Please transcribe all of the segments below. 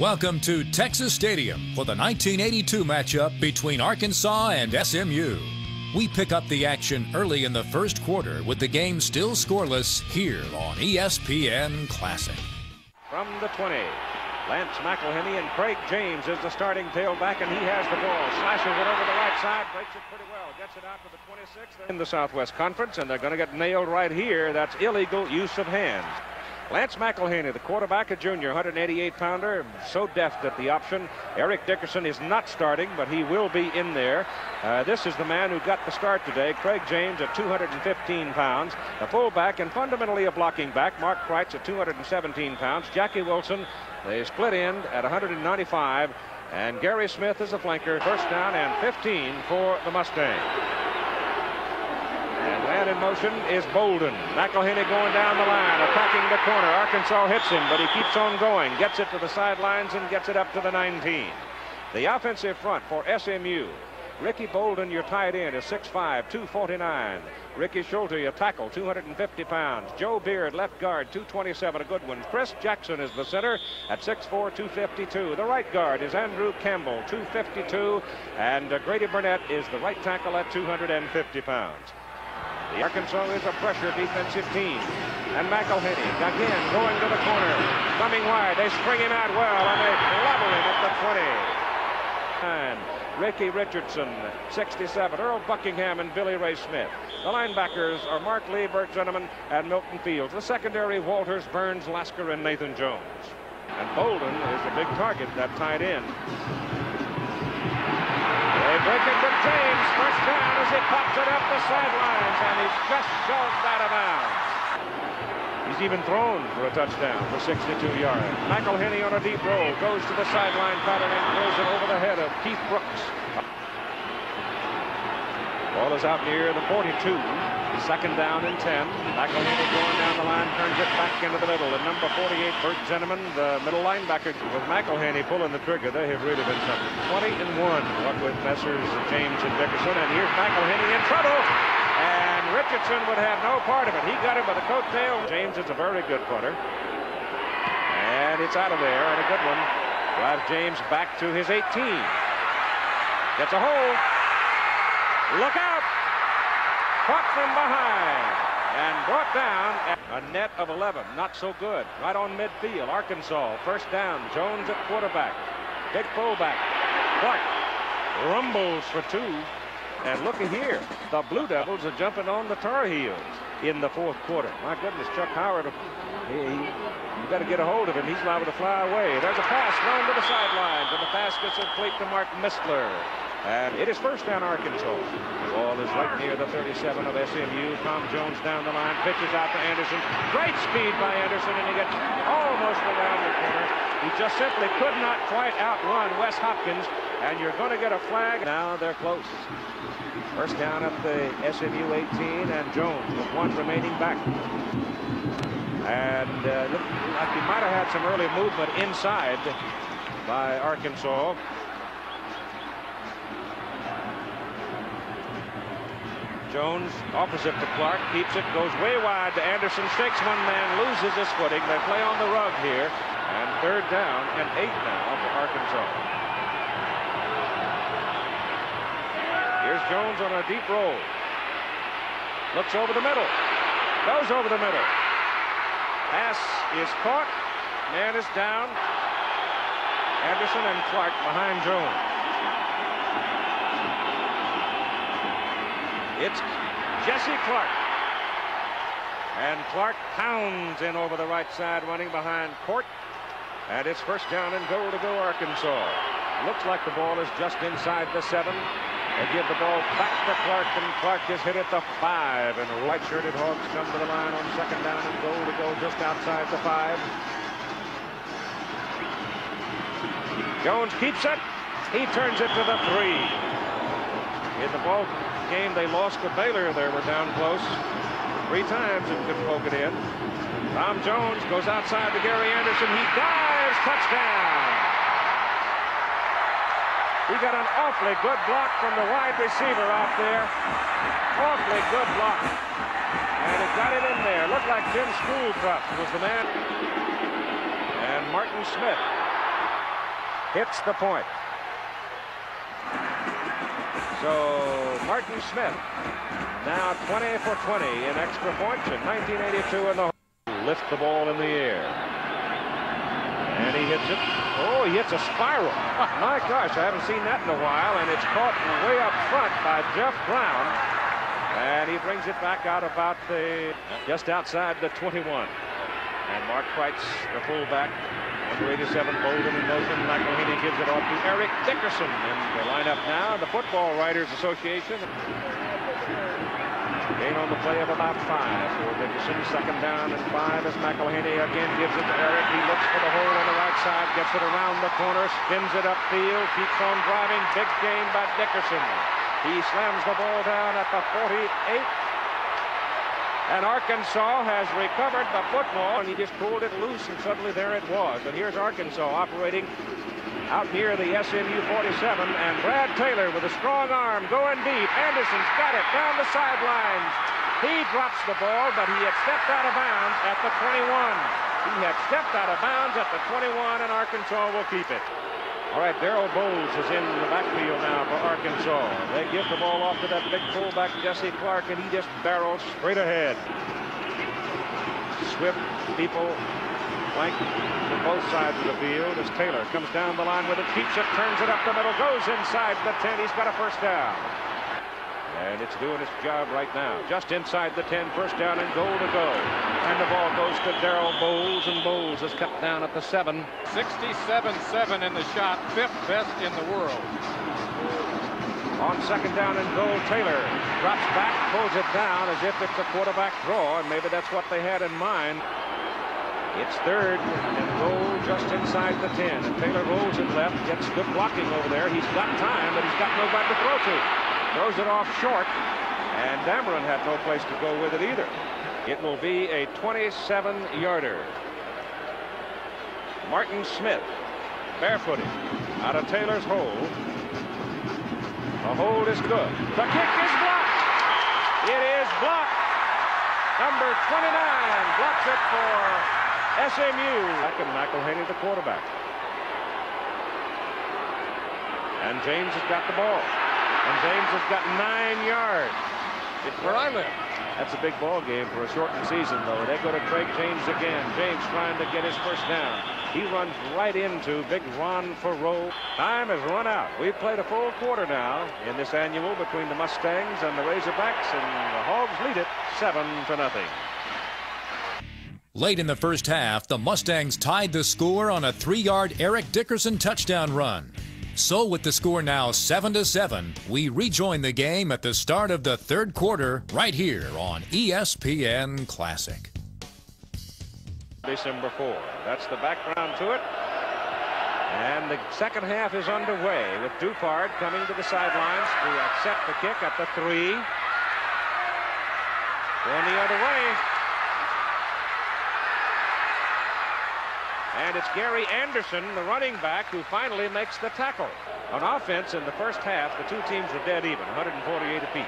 Welcome to Texas Stadium for the 1982 matchup between Arkansas and SMU. We pick up the action early in the first quarter with the game still scoreless here on ESPN Classic. From the 20, Lance McIlhenny and Craig James is the starting tailback, and he has the ball. Slashes it over the right side, breaks it pretty well, gets it out to the 26th in the Southwest Conference, and they're going to get nailed right here. That's illegal use of hands. Lance McIlhenny, the quarterback, a junior, 188-pounder, so deft at the option. Eric Dickerson is not starting, but he will be in there. Uh, this is the man who got the start today, Craig James at 215 pounds. a fullback and fundamentally a blocking back, Mark Kreitz at 217 pounds. Jackie Wilson, they split end at 195. And Gary Smith is a flanker. First down and 15 for the Mustang. Motion is Bolden. McIlhenny going down the line, attacking the corner. Arkansas hits him, but he keeps on going. Gets it to the sidelines and gets it up to the 19. The offensive front for SMU. Ricky Bolden, your tight end, is 6'5", 249. Ricky Schulte, your tackle, 250 pounds. Joe Beard, left guard, 227, a good one. Chris Jackson is the center at 6'4", 252. The right guard is Andrew Campbell, 252. And uh, Grady Burnett is the right tackle at 250 pounds. The Arkansas is a pressure defensive team. And McIlhenny, again, going to the corner. Coming wide. They spring him out well, and they clobber him at the 20. And Ricky Richardson, 67. Earl Buckingham and Billy Ray Smith. The linebackers are Mark Lee, Bert Zinnemann, and Milton Fields. The secondary, Walters, Burns, Lasker, and Nathan Jones. And Bolden is the big target, that tight end. They break it to James. First down as he pops it up the sidelines, and he's just shoved out of bounds. He's even thrown for a touchdown for 62 yards. McIlhenny on a deep roll goes to the sideline pattern and throws it over the head of Keith Brooks. Ball is out near the 42. Second down and 10. McIlhenny going down the line, turns it back into the middle. And number 48, Bert Zinnemann, the middle linebacker. With McIlhenny pulling the trigger, they have really been something. 20 and 1. What with Messrs. James and Dickerson. And here's McIlhenny in trouble. And Richardson would have no part of it. He got him by the coattail. James is a very good punter. And it's out of there, and a good one. Drives James back to his 18. Gets a hold. Look out! Caught from behind and brought down a net of 11. Not so good. Right on midfield. Arkansas, first down. Jones at quarterback. Big fullback. Clark rumbles for two. And looky here, the Blue Devils are jumping on the Tar Heels in the fourth quarter. My goodness, Chuck Howard, he, you got to get a hold of him. He's liable to fly away. There's a pass thrown to the sidelines, and the pass gets complete to Mark Mistler. And it is first down Arkansas. The ball is right near the 37 of SMU. Tom Jones down the line, pitches out to Anderson. Great speed by Anderson, and he gets almost around the corner. He just simply could not quite outrun Wes Hopkins, and you're going to get a flag. Now they're close. First down at the SMU 18, and Jones with one remaining back. And uh, looked like he might have had some early movement inside by Arkansas. Jones opposite to Clark, keeps it, goes way wide to Anderson, shakes one man, loses his footing. They play on the rug here. And third down and eight now for Arkansas. Here's Jones on a deep roll. Looks over the middle. Goes over the middle. Pass is caught. Man is down. Anderson and Clark behind Jones. It's Jesse Clark. And Clark pounds in over the right side, running behind Court. And it's first down and goal to go Arkansas. Looks like the ball is just inside the seven. They give the ball back to Clark, and Clark is hit at the five. And the white-shirted Hogs come to the line on second down and goal to go just outside the five. Jones keeps it. He turns it to the three. In the ball game they lost to Baylor. They were down close three times and couldn't poke it in. Tom Jones goes outside to Gary Anderson. He dives. Touchdown. He got an awfully good block from the wide receiver out there. Awfully good block. And it got it in there. Looked like Jim Schoolcraft was the man. And Martin Smith hits the point. So Martin Smith now 20 for 20 in extra points in 1982 in the lift the ball in the air. And he hits it. Oh, he hits a spiral. My gosh, I haven't seen that in a while. And it's caught way up front by Jeff Brown. And he brings it back out about the, just outside the 21. And Mark Price, the fullback, number 87, Bolden in motion. McIlhenny gives it off to Eric Dickerson. And the lineup now, the Football Writers Association. Gain on the play of about five for Dickerson. Second down and five as McIlhenny again gives it to Eric. He looks for the hole on the right side, gets it around the corner, spins it upfield, keeps on driving. Big gain by Dickerson. He slams the ball down at the 48. And Arkansas has recovered the football, and he just pulled it loose, and suddenly there it was. And here's Arkansas operating out near the SMU 47, and Brad Taylor with a strong arm going deep. Anderson's got it down the sidelines. He drops the ball, but he had stepped out of bounds at the 21. He had stepped out of bounds at the 21, and Arkansas will keep it. All right, Darrell Bowles is in the backfield now for Arkansas. They give the ball off to that big fullback, Jesse Clark, and he just barrels straight ahead. Swift people flank from both sides of the field as Taylor comes down the line with it, keeps it, turns it up the middle, goes inside the 10. He's got a first down. And it's doing its job right now. Just inside the 10, first down and goal to go. And the ball goes to Darrell Bowles, and Bowles is cut down at the 7. 67-7 in the shot, fifth best in the world. On second down and goal, Taylor drops back, pulls it down as if it's a quarterback draw, and maybe that's what they had in mind. It's third and goal just inside the 10. And Taylor rolls it left, gets good blocking over there. He's got time, but he's got nobody to throw to. Throws it off short, and Dameron had no place to go with it either. It will be a 27-yarder. Martin Smith, barefooted, out of Taylor's hole. The hold is good. The kick is blocked. It is blocked. Number 29 blocks it for SMU. Back and McIlhenny, the quarterback. And James has got the ball. And James has got nine yards. It's where I live. That's a big ball game for a shortened season, though. They go to Craig James again. James trying to get his first down. He runs right into big Ron Faurot. Time has run out. We've played a full quarter now in this annual between the Mustangs and the Razorbacks, and the Hogs lead it seven to nothing. Late in the first half, the Mustangs tied the score on a three-yard Eric Dickerson touchdown run. So with the score now 7 to 7, we rejoin the game at the start of the third quarter right here on ESPN Classic. December 4. That's the background to it. And the second half is underway with Dupard coming to the sidelines to accept the kick at the three. Going the other way. And it's Gary Anderson, the running back, who finally makes the tackle. On offense in the first half, the two teams were dead even, 148 apiece.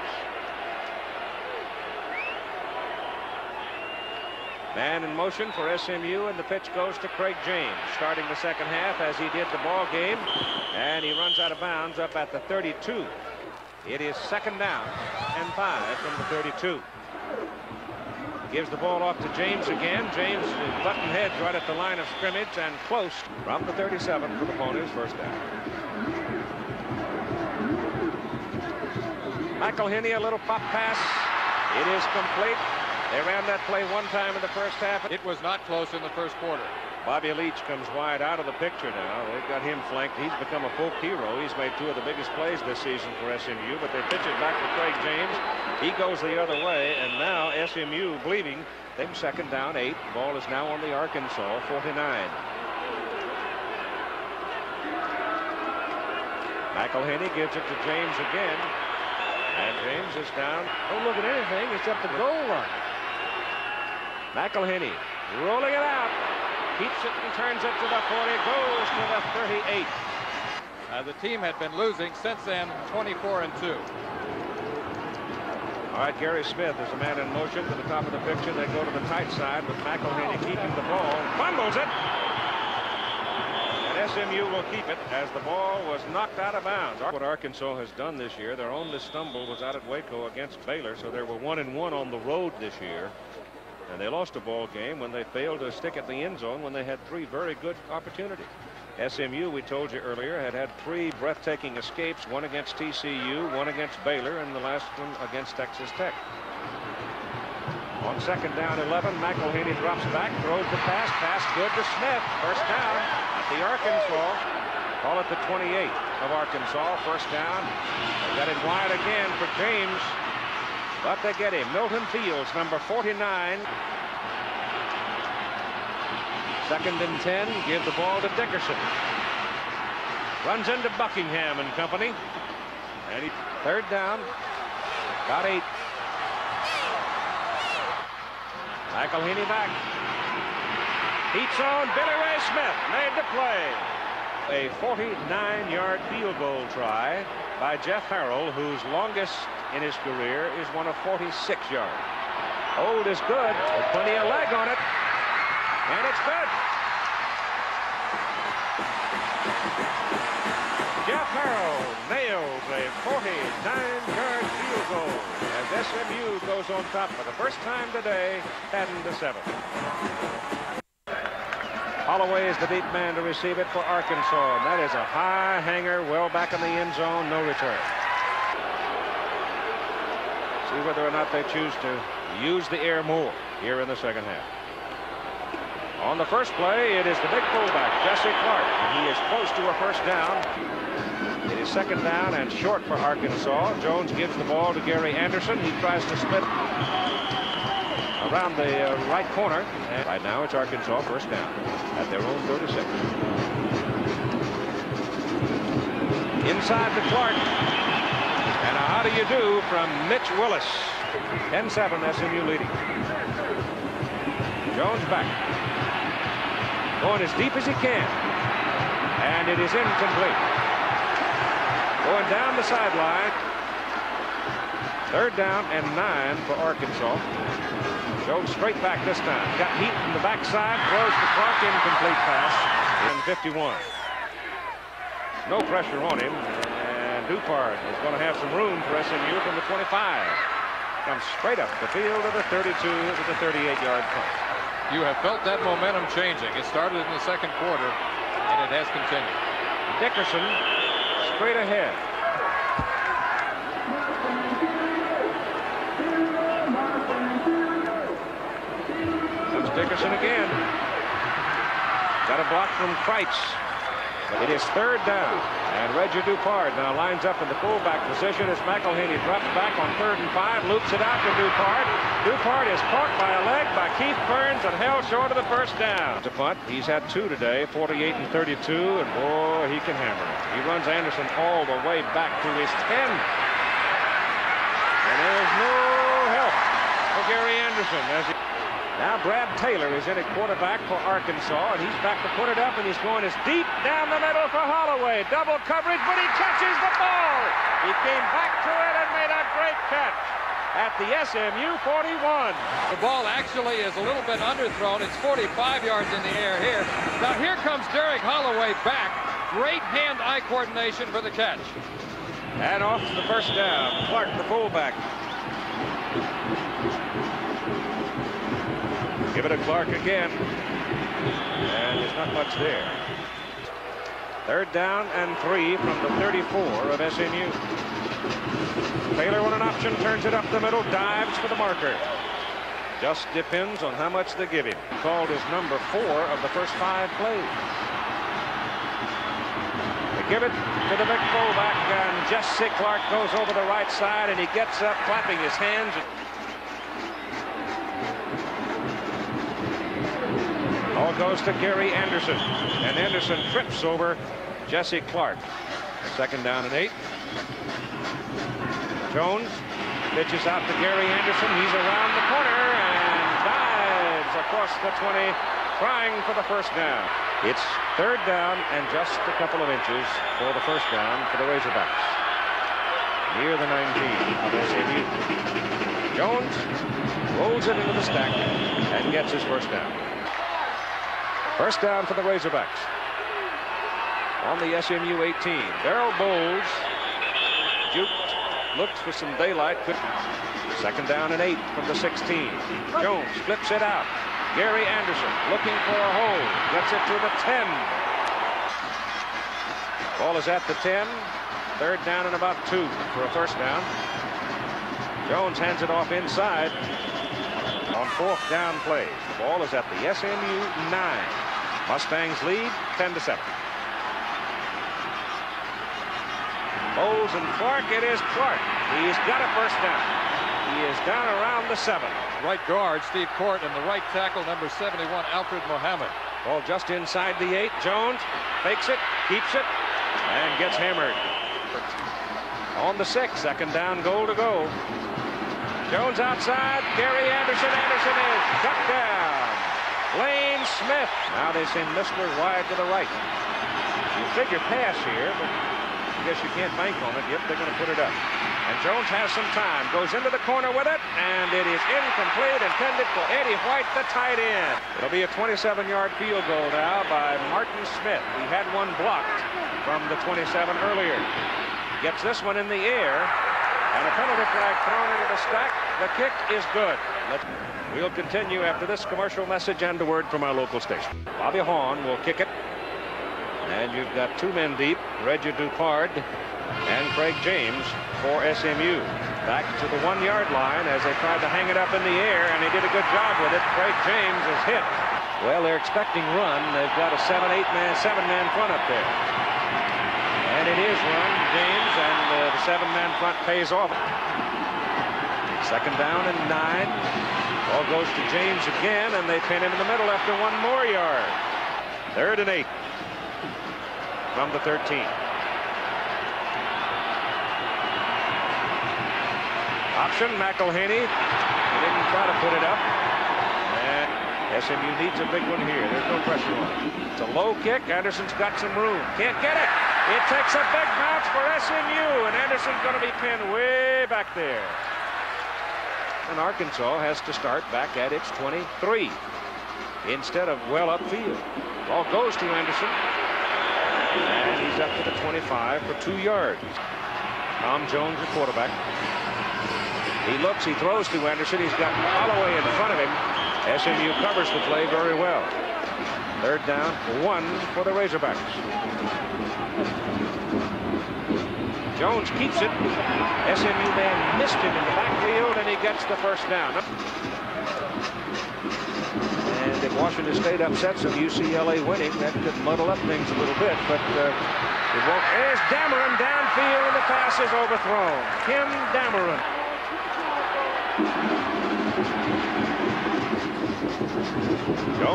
Man in motion for SMU, and the pitch goes to Craig James, starting the second half as he did the ball game, and he runs out of bounds up at the 32. It is second down and five from the 32. Gives the ball off to James again. James button heads right at the line of scrimmage and close from the 37 for the Ponies first down. McIlhenny, a little pop pass. It is complete. They ran that play one time in the first half. It was not close in the first quarter. Bobby Leach comes wide out of the picture now. They've got him flanked. He's become a folk hero. He's made two of the biggest plays this season for SMU, but they pitch it back to Craig James. He goes the other way, and now SMU bleeding. They second down eight. Ball is now on the Arkansas 49. McIlhenny gives it to James again. And James is down. Don't look at anything except the goal line. McIlhenny rolling it out. Keeps it and turns it to the 40. Goes to the 38. Uh, the team had been losing since then 24 and 2. All right, Gary Smith is a man in motion to the top of the picture. They go to the tight side with McIlhenny keeping the ball. Fumbles it. And SMU will keep it as the ball was knocked out of bounds. What Arkansas has done this year, their only stumble was out at Waco against Baylor, so they were one and one on the road this year. And they lost a ball game when they failed to stick at the end zone when they had three very good opportunities. SMU, we told you earlier, had had three breathtaking escapes, one against TCU, one against Baylor, and the last one against Texas Tech. On second down 11, McIlhenny drops back, throws the pass, pass good to Smith. First down at the Arkansas. Call it the 28 of Arkansas. First down. They got it wide again for James. But they get him. Milton Fields, number 49. Second and 10. Give the ball to Dickerson. Runs into Buckingham and company. And he, third down. Got eight. McIlhenny back. Heats on. Billy Ray Smith made the play. A 49-yard field goal try by Jeff Harrell, whose longest in his career is one of 46 yards. Hold is good. Plenty of leg on it. And it's good. Jeff Harrell nails a 49-yard field goal as SMU goes on top for the first time today, 10 to 7. Holloway is the deep man to receive it for Arkansas. And that is a high hanger, well back in the end zone, no return. See whether or not they choose to use the air more here in the second half. On the first play, it is the big fullback, Jesse Clark. He is close to a first down. It is second down and short for Arkansas. Jones gives the ball to Gary Anderson. He tries to split around the uh, right corner. And right now, it's Arkansas first down at their own 36. Inside to Clark. And how do you do from Mitch Willis. 10-7 SMU leading. Jones back. Going as deep as he can. And it is incomplete. Going down the sideline. Third down and nine for Arkansas. Jones straight back this time. Got heat from the backside. Throws the Clark incomplete pass. In 51. No pressure on him. And Dupard is going to have some room for SMU from the 25. Comes straight up the field to the 32 with the 38-yard punt. You have felt that momentum changing. It started in the second quarter, and it has continued. Dickerson straight ahead. Comes Dickerson again. Got a block from Kreitz. It is third down. And Reggie Dupard now lines up in the fullback position as McIlhenny drops back on third and five, loops it out to Dupard. Dupard is caught by a leg by Keith Burns and held short of the first down. To punt, he's had two today, 48 and 32, and boy, he can hammer it. He runs Anderson all the way back to his 10. And there's no help for Gary Anderson as he now Brad Taylor is in at quarterback for Arkansas, and he's back to put it up, and he's going as deep down the middle for Holloway. Double coverage, but he catches the ball. He came back to it and made a great catch at the SMU 41. The ball actually is a little bit underthrown. It's 45 yards in the air here. Now here comes Derek Holloway back. Great hand-eye coordination for the catch. And off to the first down. Clark, the fullback. Give it to Clark again. And there's not much there. Third down and three from the 34 of SMU. Taylor on an option, turns it up the middle, dives for the marker. Just depends on how much they give him. Called his number four of the first five plays. They give it to the big fullback, and Jesse Clark goes over the right side, and he gets up, clapping his hands. Goes to Gary Anderson. And Anderson trips over Jesse Clark. Second down and eight. Jones pitches out to Gary Anderson. He's around the corner and dives across the 20, trying for the first down. It's third down and just a couple of inches for the first down for the Razorbacks. Near the 19 of SMU. Jones rolls it into the stack and gets his first down. First down for the Razorbacks. on the SMU 18. Darrell Bowles juked, looked for some daylight. Second down and eight from the 16. Jones flips it out. Gary Anderson looking for a hole. Gets it to the 10. Ball is at the 10. Third down and about two for a first down. Jones hands it off inside on fourth down play. The ball is at the SMU 9. Mustangs lead 10 to 7. Bowles and Clark. It is Clark. He's got a first down. He is down around the seven. Right guard, Steve Court, and the right tackle, number 71, Alfred Mohammed. Ball just inside the eight. Jones fakes it, keeps it, and gets hammered. On the six, second down, goal to go. Jones outside. Gary Anderson. Anderson is cut down. Lane Smith. Now they send Missler wide to the right. You figure pass here, but I guess you can't bank on it. Yep, they're going to put it up. And Jones has some time. Goes into the corner with it, and it is incomplete. Intended for Eddie White, the tight end. It'll be a 27-yard field goal now by Martin Smith. He had one blocked from the 27 earlier. Gets this one in the air, and a penalty flag thrown into the stack. The kick is good. We'll continue after this commercial message and a word from our local station. Bobby Hahn will kick it. And you've got two men deep, Reggie Dupard and Craig James for SMU. Back to the one-yard line as they tried to hang it up in the air, and he did a good job with it. Craig James is hit. Well, they're expecting run. They've got a seven, eight man, seven man front up there. And it is run, James, and uh, the seven man front pays off. Second down and nine. Ball goes to James again, and they pin him in the middle after one more yard. Third and eight from the 13. Option, McIlhenny. He didn't try to put it up. And SMU needs a big one here. There's no pressure on it. It's a low kick. Anderson's got some room. Can't get it. It takes a big bounce for SMU, and Anderson's going to be pinned way back there. And Arkansas has to start back at its 23 instead of well upfield. Ball goes to Anderson. And he's up to the 25 for two yards. Tom Jones, the quarterback. He looks, he throws to Anderson. He's got Holloway in front of him. SMU covers the play very well. Third down, one for the Razorbacks. Jones keeps it. SMU man missed him in the backfield, and he gets the first down. And if Washington State upsets them, UCLA winning, that could muddle up things a little bit, but uh, it won't. There's Dameron downfield, and the pass is overthrown. Kim Dameron.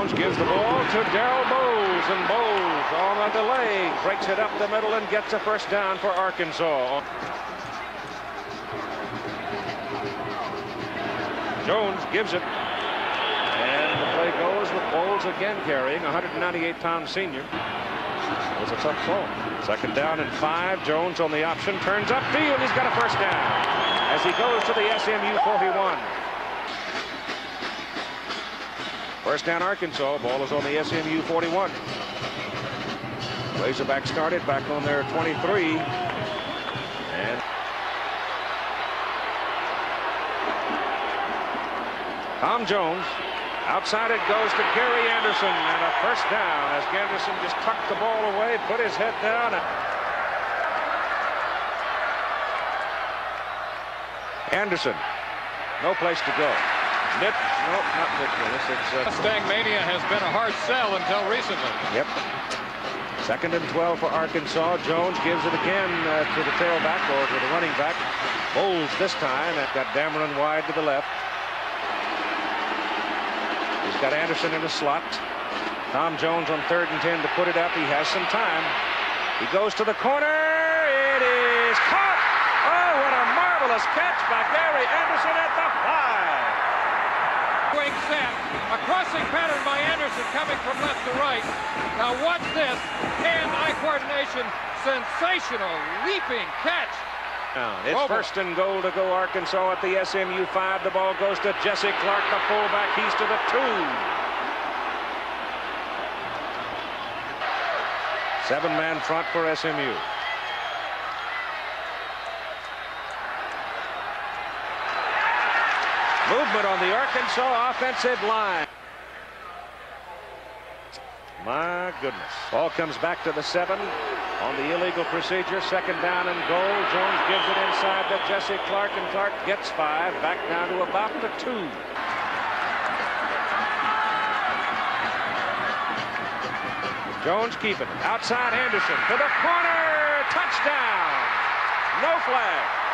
Jones gives the ball to Darrell Bowles, and Bowles on a delay breaks it up the middle and gets a first down for Arkansas. Jones gives it. And the play goes with Bowles again carrying 198-pound senior. It was a tough call. Second down and five. Jones on the option. Turns upfield. He's got a first down as he goes to the SMU 41. First down Arkansas. Ball is on the SMU 41. Razorback started back on their 23. And Tom Jones. Outside it goes to Gary Anderson and a first down as Anderson just tucked the ball away, put his head down. And Anderson, no place to go. Nip, nope, not Nicholas. It's uh, Mustang Mania has been a hard sell until recently. Yep. Second and 12 for Arkansas. Jones gives it again uh, to the tailback or to the running back. Bowles this time. That got Dameron wide to the left. He's got Anderson in the slot. Tom Jones on third and 10 to put it up. He has some time. He goes to the corner. It is caught. Oh, what a marvelous catch by Gary Anderson at the five. Set. A crossing pattern by Anderson coming from left to right. Now watch this. Hand-eye coordination. Sensational leaping catch. Now, it's Over. first and goal to go Arkansas at the SMU 5. The ball goes to Jesse Clark, the fullback. He's to the 2. Seven-man front for SMU. Movement on the Arkansas offensive line. My goodness. Ball comes back to the seven on the illegal procedure. Second down and goal. Jones gives it inside to Jesse Clark, and Clark gets five. Back down to about the two. Jones keeping it. Outside Anderson to the corner. Touchdown. No flag.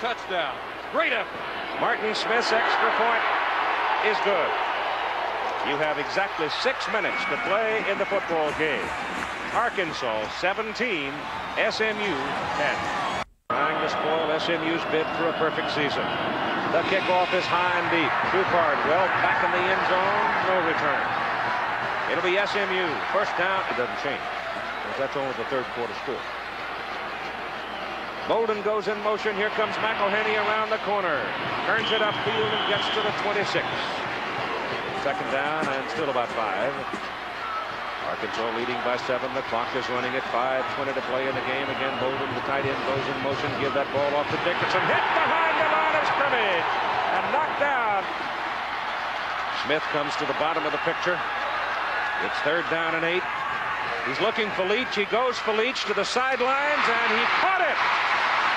Touchdown. Great effort. Martin Smith's extra point is good. You have exactly six minutes to play in the football game. Arkansas 17, SMU 10. Trying to spoil SMU's bid for a perfect season. The kickoff is high and deep. Trufard well back in the end zone. No return. It'll be SMU. First down. It doesn't change. That's only the third quarter score. Bolden goes in motion. Here comes McIlhenny around the corner. Turns it upfield and gets to the 26. Second down and still about five. Arkansas leading by seven. The clock is running at 5.20 to play in the game. Again, Bolden, the tight end, goes in motion. Give that ball off to Dickerson. Hit behind the line of scrimmage and knocked down. Smith comes to the bottom of the picture. It's third down and eight. He's looking for Leach. He goes for Leach to the sidelines, and he caught it.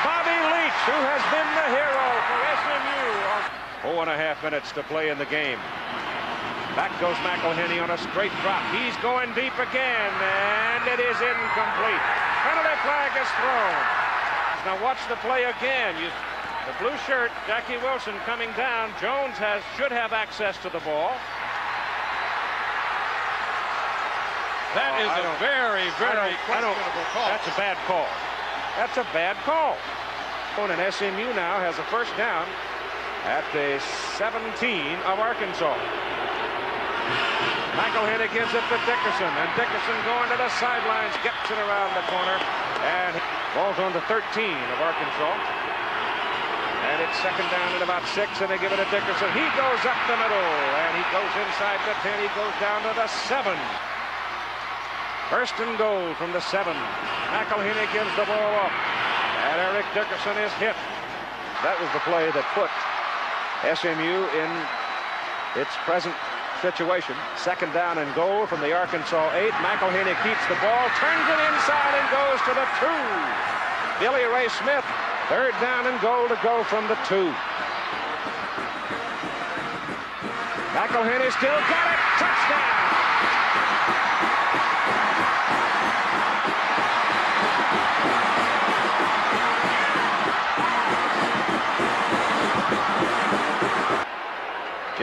Bobby Leach, who has been the hero for SMU. Four and a half minutes to play in the game. Back goes McIlhenny on a straight drop. He's going deep again, and it is incomplete. Penalty flag is thrown. Now watch the play again. You, the blue shirt, Jackie Wilson coming down. Jones has should have access to the ball. That oh, a very, very questionable call. That's a bad call. That's a bad call. And SMU now has a first down at the 17 of Arkansas. Michael McIlhenny gives it to Dickerson, and Dickerson going to the sidelines, gets it around the corner, and ball's on the 13 of Arkansas. And it's second down at about six, and they give it to Dickerson. He goes up the middle, and he goes inside the 10. He goes down to the seven. First and goal from the seven. McIlhenny gives the ball up. And Eric Dickerson is hit. That was the play that put SMU in its present situation. Second down and goal from the Arkansas eight. McIlhenny keeps the ball, turns it inside and goes to the two. Billy Ray Smith, third down and goal to go from the two. McIlhenny still got it.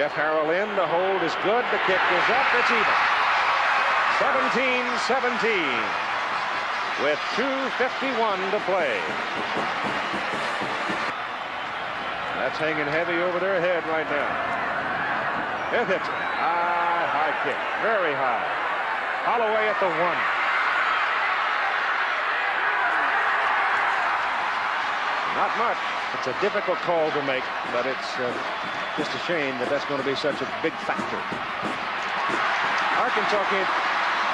Jeff Harrell in. The hold is good. The kick is up. It's even. 17-17 with 2.51 to play. That's hanging heavy over their head right now. It hits it. High, high kick. Very high. Holloway at the one. Not much. It's a difficult call to make, but it's uh, just a shame that that's going to be such a big factor. Arkansas can't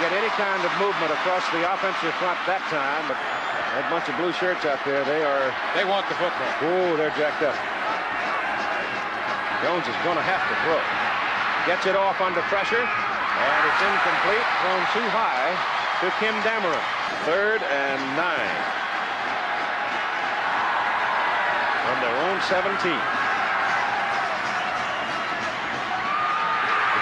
get any kind of movement across the offensive front that time, but that bunch of blue shirts out there, they are... They want the football. Oh, they're jacked up. Jones is going to have to throw. Gets it off under pressure, and it's incomplete, thrown too high to Kim Dameron. Third and nine. Their own 17.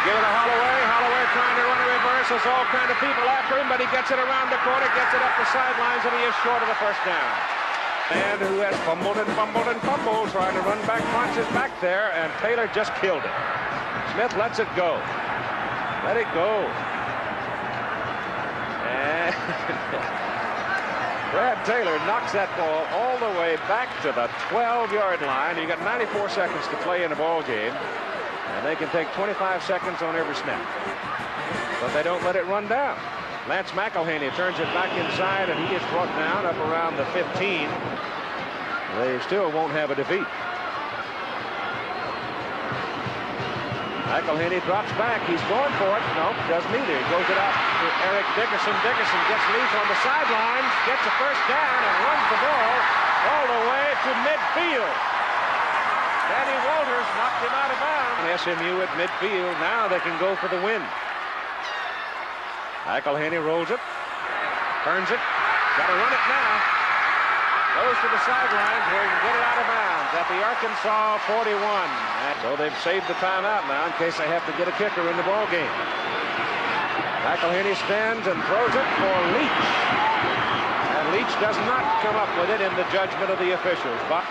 Give it to Holloway. Holloway trying to run a reverse. There's all kind of people after him, but he gets it around the corner, gets it up the sidelines, and he is short of the first down. Man who has fumbled and fumbled and fumbled, trying to run back, punches back there, and Taylor just killed it. Smith lets it go. Let it go. And Brad Taylor knocks that ball all the way back to the 12-yard line. You got 94 seconds to play in a ball game. And they can take 25 seconds on every snap. But they don't let it run down. Lance McIlhenny turns it back inside, and he gets brought down up around the 15. They still won't have a defeat. McIlhenny drops back. He's going for it. No, doesn't either. He goes it out to Eric Dickerson. Dickerson gets loose on the sidelines, gets a first down, and runs the ball all the way to midfield. Danny Walters knocked him out of bounds. SMU at midfield. Now they can go for the win. McIlhenny rolls it, turns it, got to run it now. Goes to the sidelines where he can get it out of bounds at the Arkansas 41. And so they've saved the timeout now in case they have to get a kicker in the ball game. McIlhenny stands and throws it for Leach. And Leach does not come up with it in the judgment of the officials. But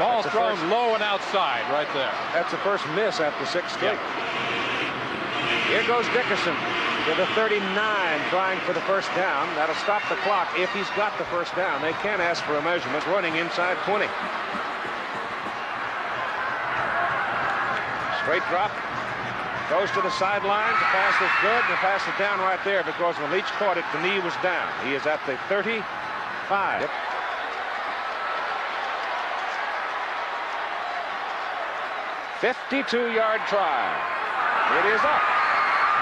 Ball thrown first- low and outside right there. that's the first miss after six straight. Here goes Dickerson to the 39, trying for the first down. That'll stop the clock if he's got the first down. They can't ask for a measurement running inside 20. Straight drop. Goes to the sidelines. The pass is good. The pass is down right there because when Leach caught it, the knee was down. He is at the 35. 52-yard try. It is up.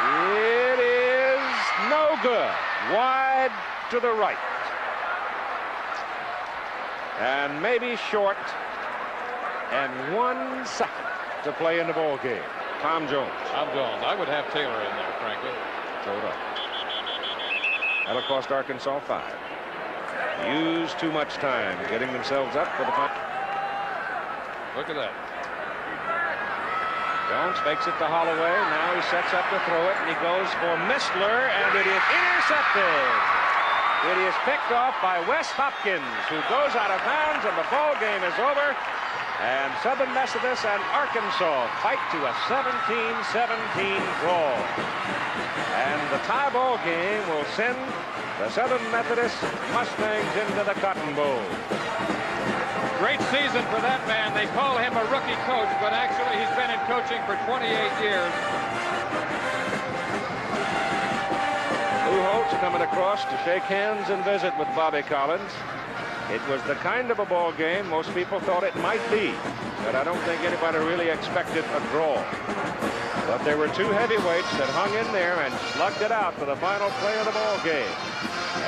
It no good. Wide to the right. And maybe short. And one second to play in the ball game. Tom Jones. I'm Jones. I would have Taylor in there, frankly. Throw it up. That'll cost Arkansas five. Use too much time getting themselves up for the punt. Look at that. Jones fakes it to Holloway. Now he sets up to throw it, and he goes for Mistler, and it is intercepted. It is picked off by Wes Hopkins, who goes out of bounds, and the ball game is over. And Southern Methodist and Arkansas fight to a 17-17 draw. And the tie ball game will send the Southern Methodist Mustangs into the Cotton Bowl. Great season for that man. They call him a rookie coach, but actually he's been in coaching for 28 years. Lou Holtz coming across to shake hands and visit with Bobby Collins. It was the kind of a ball game most people thought it might be, but I don't think anybody really expected a draw. But there were two heavyweights that hung in there and slugged it out for the final play of the ball game.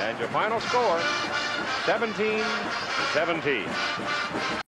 And your final score, 17-17.